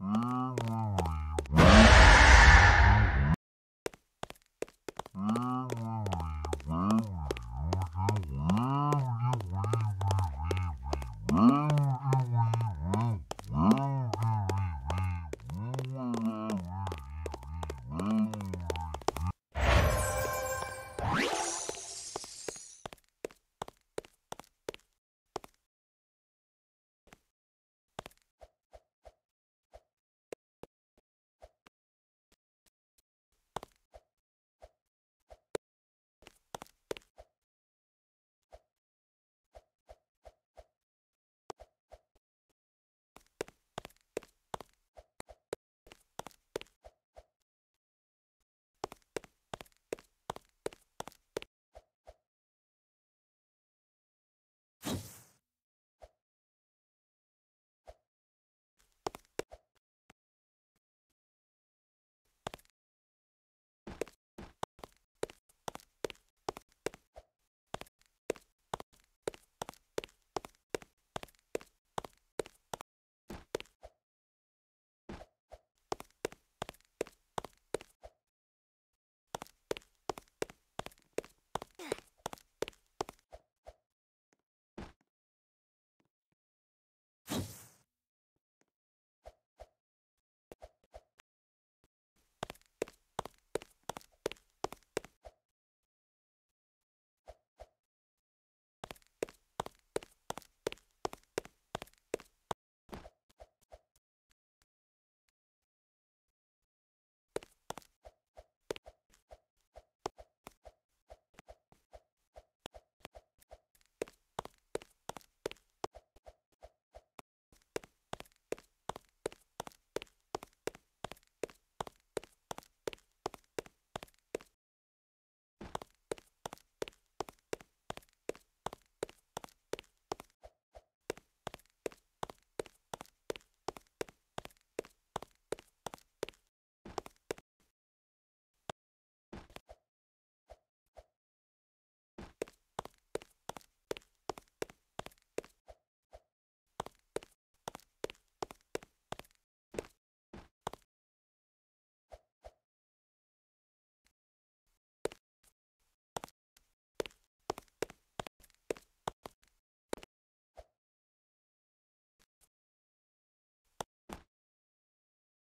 Mm.